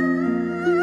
Música